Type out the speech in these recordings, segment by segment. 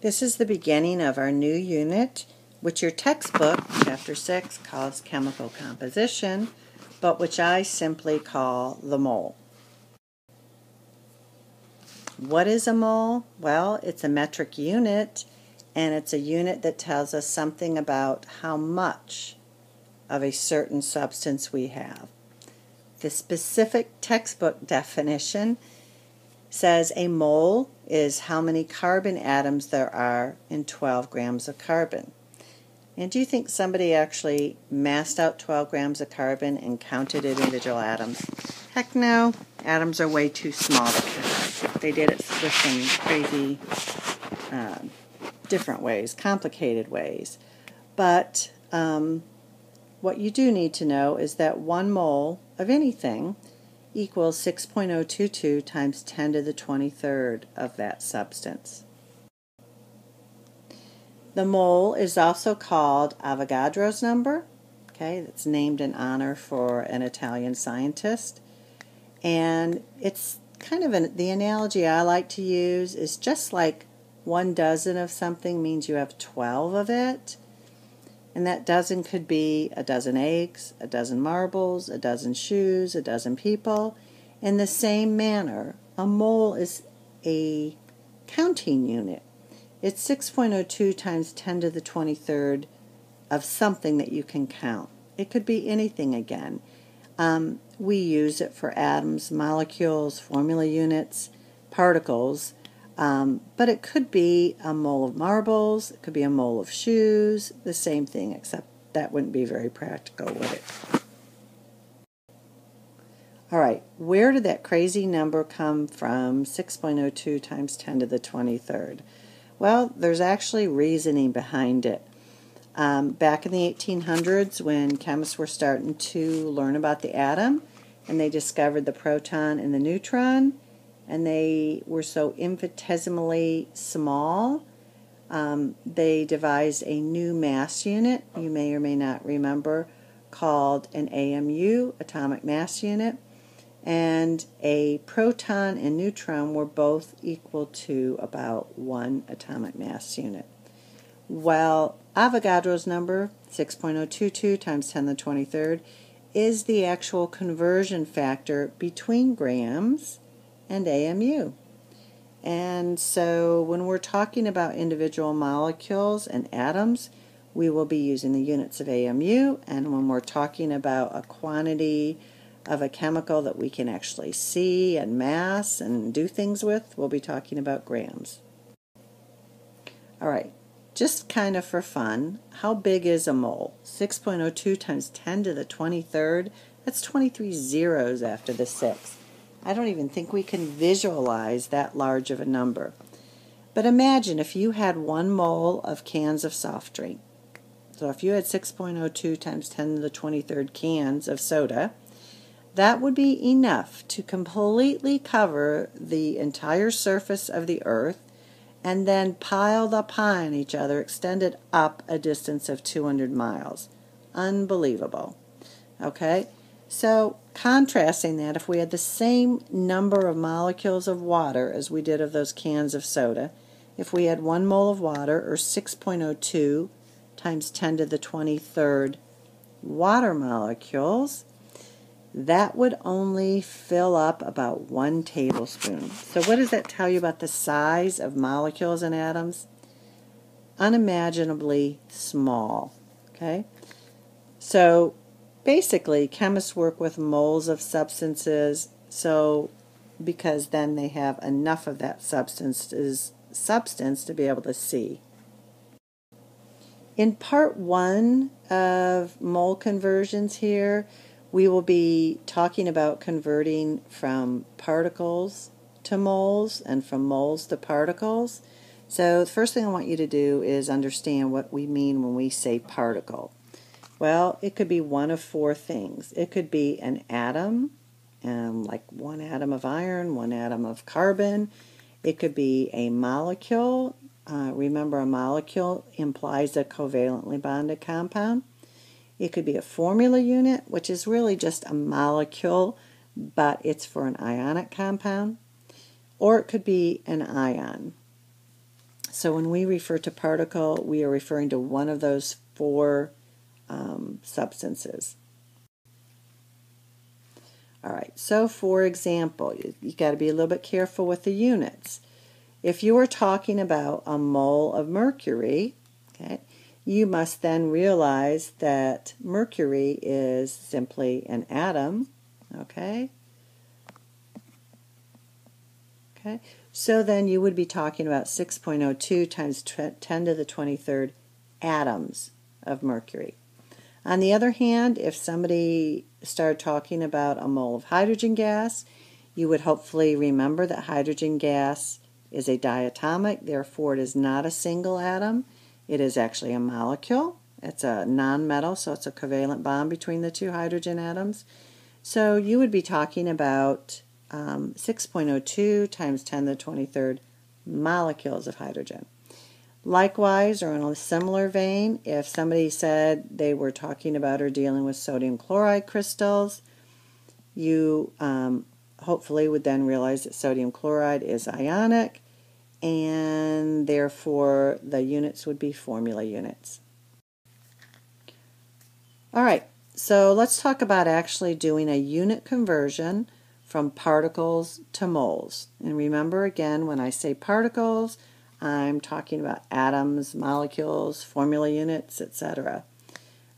This is the beginning of our new unit, which your textbook, Chapter 6, calls Chemical Composition, but which I simply call the mole. What is a mole? Well, it's a metric unit, and it's a unit that tells us something about how much of a certain substance we have. The specific textbook definition says a mole is how many carbon atoms there are in 12 grams of carbon. And do you think somebody actually massed out 12 grams of carbon and counted individual atoms? Heck no, atoms are way too small They did it with some crazy, uh, different ways, complicated ways. But um, what you do need to know is that one mole of anything equals 6.022 times 10 to the 23rd of that substance. The mole is also called Avogadro's number. Okay, that's named in honor for an Italian scientist. And it's kind of an, the analogy I like to use is just like one dozen of something means you have 12 of it. And that dozen could be a dozen eggs, a dozen marbles, a dozen shoes, a dozen people. In the same manner, a mole is a counting unit. It's 6.02 times 10 to the 23rd of something that you can count. It could be anything again. Um, we use it for atoms, molecules, formula units, particles, um, but it could be a mole of marbles, it could be a mole of shoes, the same thing, except that wouldn't be very practical, would it? All right, where did that crazy number come from, 6.02 times 10 to the 23rd? Well, there's actually reasoning behind it. Um, back in the 1800s, when chemists were starting to learn about the atom, and they discovered the proton and the neutron, and they were so infinitesimally small. Um, they devised a new mass unit, you may or may not remember, called an AMU, atomic mass unit. And a proton and neutron were both equal to about one atomic mass unit. Well, Avogadro's number, 6.022 times 10 to the 23rd, is the actual conversion factor between grams and AMU. And so when we're talking about individual molecules and atoms, we will be using the units of AMU. And when we're talking about a quantity of a chemical that we can actually see and mass and do things with, we'll be talking about grams. All right, just kind of for fun, how big is a mole? 6.02 times 10 to the 23rd, that's 23 zeros after the 6. I don't even think we can visualize that large of a number. But imagine if you had one mole of cans of soft drink. So if you had 6.02 times 10 to the 23rd cans of soda, that would be enough to completely cover the entire surface of the earth and then piled upon each other, extended up a distance of 200 miles. Unbelievable. Okay? So, contrasting that, if we had the same number of molecules of water as we did of those cans of soda, if we had one mole of water, or 6.02 times 10 to the 23rd water molecules, that would only fill up about one tablespoon. So, what does that tell you about the size of molecules and atoms? Unimaginably small. Okay? So, basically, chemists work with moles of substances, so because then they have enough of that substance is substance to be able to see. In part one of mole conversions here, we will be talking about converting from particles to moles and from moles to particles. So the first thing I want you to do is understand what we mean when we say particle. Well, it could be one of four things. It could be an atom, um, like one atom of iron, one atom of carbon. It could be a molecule. Uh, remember, a molecule implies a covalently bonded compound. It could be a formula unit, which is really just a molecule, but it's for an ionic compound. Or it could be an ion. So when we refer to particle, we are referring to one of those four um, substances. All right, so for example, you, you got to be a little bit careful with the units. If you are talking about a mole of mercury, okay, you must then realize that mercury is simply an atom, okay? Okay, so then you would be talking about 6.02 times 10 to the 23rd atoms of mercury. On the other hand, if somebody started talking about a mole of hydrogen gas, you would hopefully remember that hydrogen gas is a diatomic, therefore it is not a single atom. It is actually a molecule. It's a nonmetal, so it's a covalent bond between the two hydrogen atoms. So you would be talking about um, 6.02 times 10 to the 23rd molecules of hydrogen. Likewise, or in a similar vein, if somebody said they were talking about or dealing with sodium chloride crystals, you um, hopefully would then realize that sodium chloride is ionic and therefore the units would be formula units. All right, so let's talk about actually doing a unit conversion from particles to moles. And remember again, when I say particles, I'm talking about atoms, molecules, formula units, etc.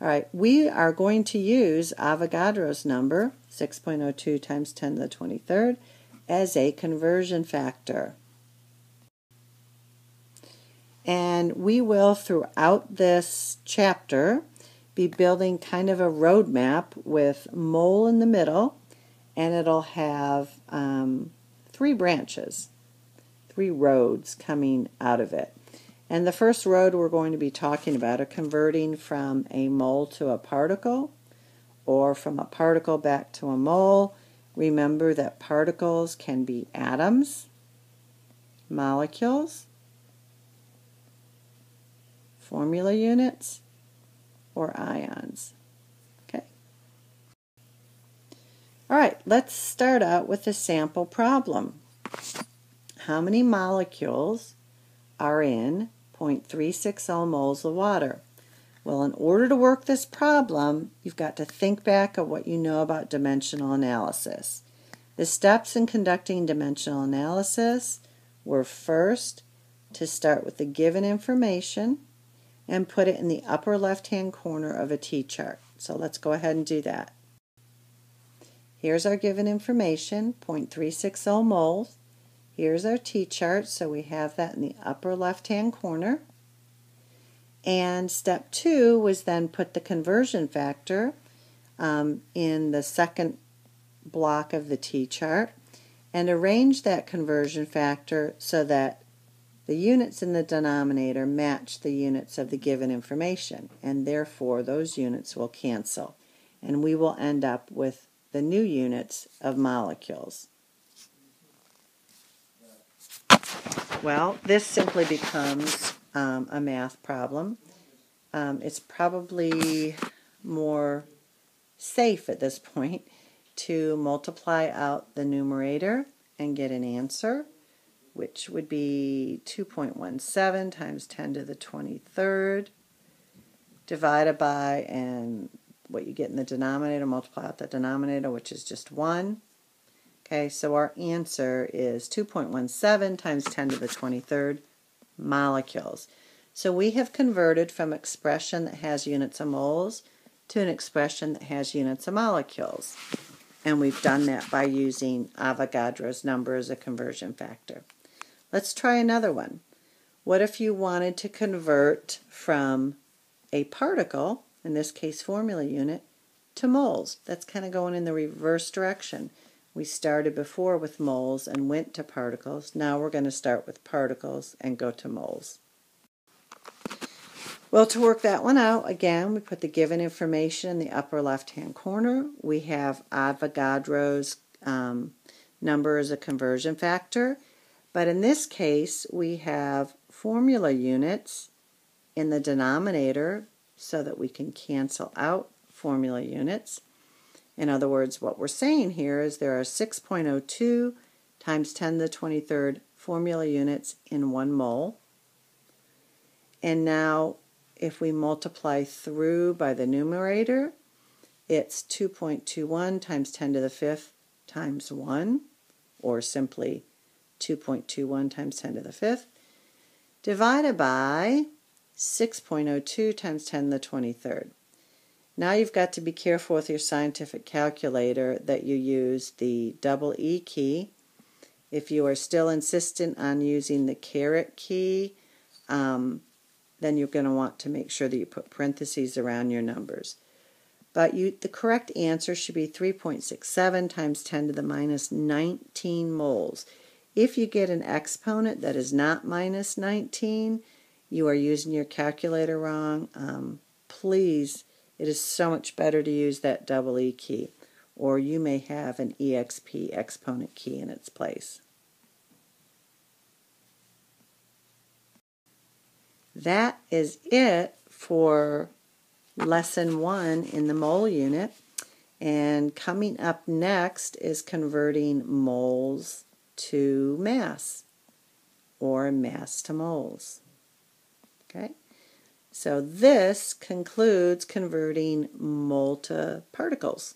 All right, we are going to use Avogadro's number, 6.02 times 10 to the 23rd, as a conversion factor. And we will, throughout this chapter, be building kind of a roadmap with mole in the middle and it'll have um, three branches, three roads coming out of it. And the first road we're going to be talking about are converting from a mole to a particle or from a particle back to a mole. Remember that particles can be atoms, molecules, formula units, or ions. Okay. All right, let's start out with a sample problem. How many molecules are in 0.360 moles of water? Well, in order to work this problem, you've got to think back of what you know about dimensional analysis. The steps in conducting dimensional analysis were first to start with the given information and put it in the upper left-hand corner of a T-chart. So let's go ahead and do that. Here's our given information, 0.360 moles. Here's our T-chart, so we have that in the upper left-hand corner. And step two was then put the conversion factor um, in the second block of the T-chart and arrange that conversion factor so that the units in the denominator match the units of the given information and therefore those units will cancel and we will end up with the new units of molecules. Well, this simply becomes um, a math problem. Um, it's probably more safe at this point to multiply out the numerator and get an answer, which would be 2.17 times 10 to the 23rd divided by, and what you get in the denominator, multiply out the denominator, which is just 1. Okay, so our answer is 2.17 times 10 to the 23rd molecules. So we have converted from expression that has units of moles to an expression that has units of molecules. And we've done that by using Avogadro's number as a conversion factor. Let's try another one. What if you wanted to convert from a particle in this case formula unit, to moles. That's kind of going in the reverse direction. We started before with moles and went to particles. Now we're going to start with particles and go to moles. Well, to work that one out, again, we put the given information in the upper left-hand corner. We have Avogadro's um, number as a conversion factor. But in this case, we have formula units in the denominator so that we can cancel out formula units. In other words, what we're saying here is there are 6.02 times 10 to the 23rd formula units in one mole. And now if we multiply through by the numerator, it's 2.21 times 10 to the fifth times 1, or simply 2.21 times 10 to the fifth, divided by 6.02 times 10 to the 23rd. Now you've got to be careful with your scientific calculator that you use the double E key. If you are still insistent on using the caret key, um, then you're going to want to make sure that you put parentheses around your numbers. But you, the correct answer should be 3.67 times 10 to the minus 19 moles. If you get an exponent that is not minus 19, you are using your calculator wrong. Um, please, it is so much better to use that double E key, or you may have an EXP exponent key in its place. That is it for lesson one in the mole unit. And coming up next is converting moles to mass or mass to moles. Okay, so this concludes converting mole to particles.